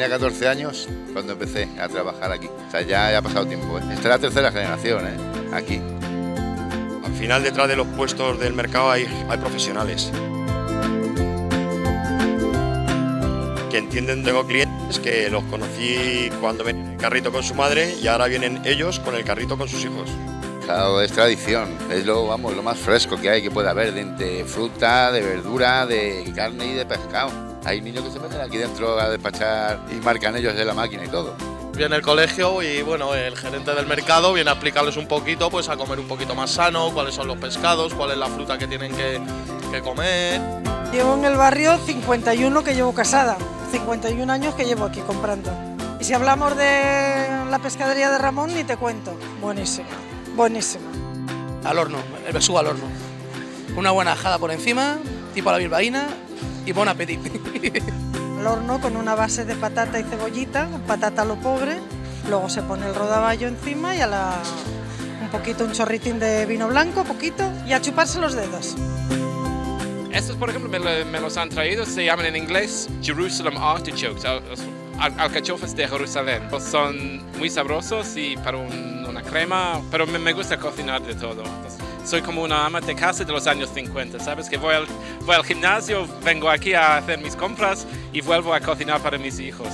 tenía 14 años cuando empecé a trabajar aquí. O sea, ya, ha pasado tiempo. ¿eh? Esta es la tercera generación, ¿eh? Aquí. Al final, detrás de los puestos del mercado hay, profesionales. Que entienden, tengo clientes que los conocí cuando venían en carrito con su madre y ahora vienen ellos con el carrito con sus hijos. Claro, es tradición, es lo, vamos, lo más fresco que hay, que puede haber, de, de fruta, de verdura, de carne y de pescado. Hay niños que se meten aquí dentro a despachar y marcan ellos de la máquina y todo. Viene el colegio y bueno, el gerente del mercado viene a explicarles un poquito, pues a comer un poquito más sano, cuáles son los pescados, cuál es la fruta que tienen que, que comer. Llevo en el barrio 51 que llevo casada, 51 años que llevo aquí comprando. Y si hablamos de la pescadería de Ramón, ni te cuento. Buenísima, buenísima. Al horno, el besú al horno. Una buena ajada por encima, tipo a la bilbaína y buen apetito. Al horno con una base de patata y cebollita, patata a lo pobre, luego se pone el rodaballo encima y a la, un poquito, un chorritín de vino blanco, poquito, y a chuparse los dedos. Estos, por ejemplo, me, lo- me los han traído, se llaman en inglés Jerusalem Artichokes, alcachofas de Jerusalén. Son muy sabrosos y para un- una crema, pero me, me gusta cocinar de todo. Soy como una ama de casa de los años 50, ¿sabes? Que voy al, voy al gimnasio, vengo aquí a hacer mis compras y vuelvo a cocinar para mis hijos.